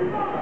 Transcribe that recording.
Come on.